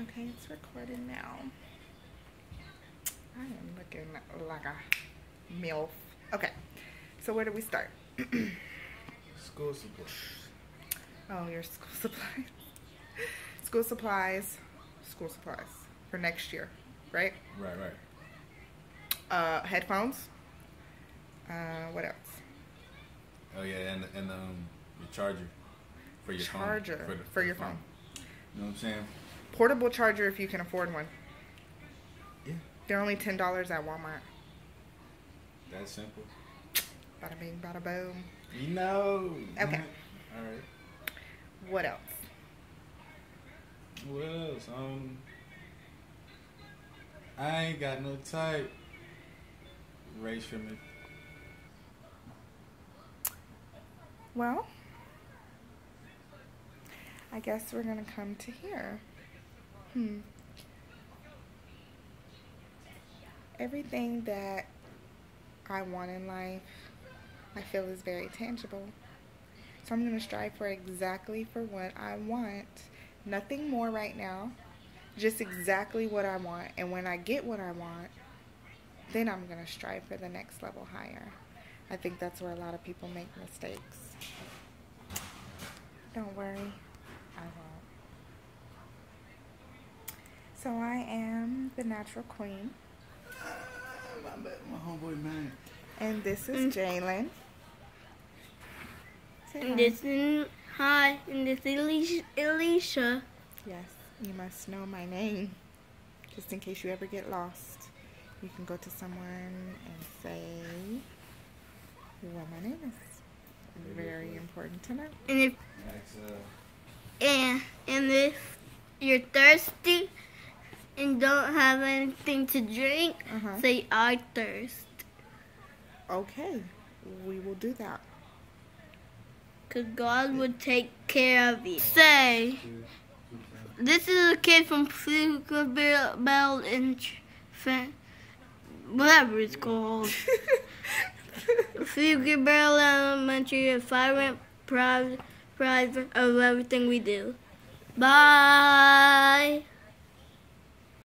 Okay, it's recording now. I am looking like a MILF. Okay, so where do we start? School supplies. Oh, your school supplies. school supplies. School supplies for next year, right? Right, right. Uh, headphones. Uh, what else? Oh yeah, and and um the charger for your Charger phone. the- for the your phone. You know what I'm saying? Portable charger if you can afford one. Yeah. They're only ten dollars at Walmart. That simple. Bada bing, bada boom. You know. Okay. All right. What else? What else? Um. I ain't got no type. Race for me. Well, I guess we're gonna come to here. Hmm. Everything that I want in life, I feel is very tangible. So I'm gonna strive for exactly for what I want. Nothing more right now. Just exactly what I want. And when I get what I want, then I'm gonna strive for the next level higher. I think that's where a lot of people make mistakes. Don't worry, I won't. So I am the natural queen, My, my homeboy man. and this is mm. Jaylon. And this is hi, and this is Elisha. Elisha. Yes, you must know my name, just in case you ever get lost. You can go to someone and say what my name is. Very important to know. And if and and if you're thirsty and don't have anything to drink, Uh-huh. say I thirst. Okay, we will do that. Cause God would take care of you. Say, this is a kid from Pflugerville, Bell and whatever it's called. Pflugerville Elementary, a vibrant, proud, pride of everything we do. Bye.